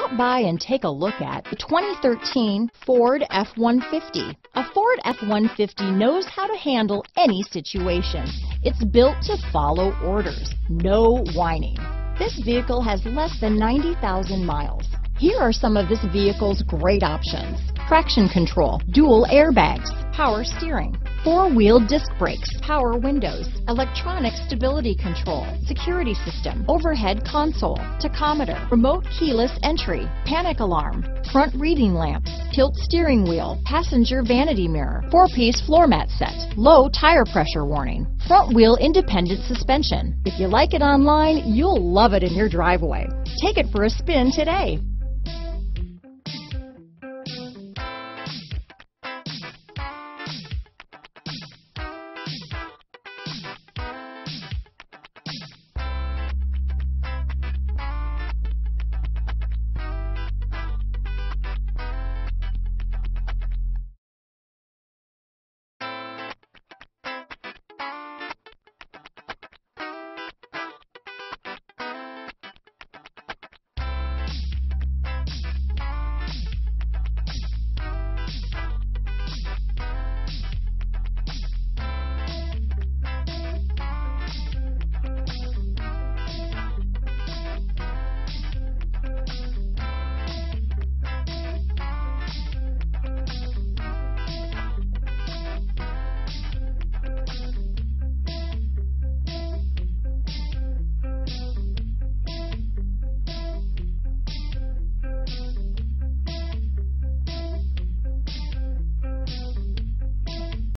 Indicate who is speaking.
Speaker 1: Stop by and take a look at the 2013 Ford F-150. A Ford F-150 knows how to handle any situation. It's built to follow orders, no whining. This vehicle has less than 90,000 miles. Here are some of this vehicle's great options. Traction control, dual airbags, power steering, four-wheel disc brakes, power windows, electronic stability control, security system, overhead console, tachometer, remote keyless entry, panic alarm, front reading lamps, tilt steering wheel, passenger vanity mirror, four-piece floor mat set, low tire pressure warning, front wheel independent suspension. If you like it online, you'll love it in your driveway. Take it for a spin today.